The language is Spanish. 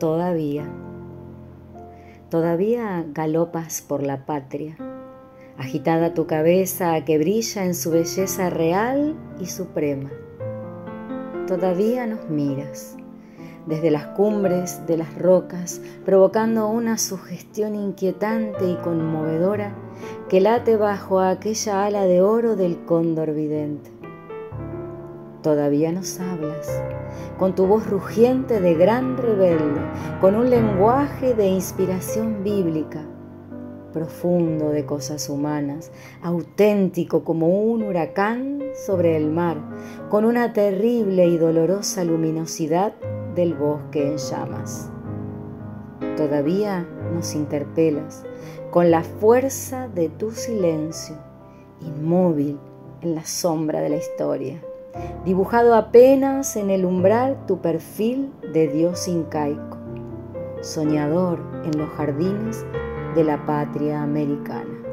todavía. Todavía galopas por la patria, agitada tu cabeza que brilla en su belleza real y suprema. Todavía nos miras desde las cumbres de las rocas, provocando una sugestión inquietante y conmovedora que late bajo aquella ala de oro del cóndor vidente. Todavía nos hablas, con tu voz rugiente de gran rebelde, con un lenguaje de inspiración bíblica, profundo de cosas humanas, auténtico como un huracán sobre el mar, con una terrible y dolorosa luminosidad del bosque en llamas. Todavía nos interpelas con la fuerza de tu silencio, inmóvil en la sombra de la historia dibujado apenas en el umbral tu perfil de Dios incaico, soñador en los jardines de la patria americana.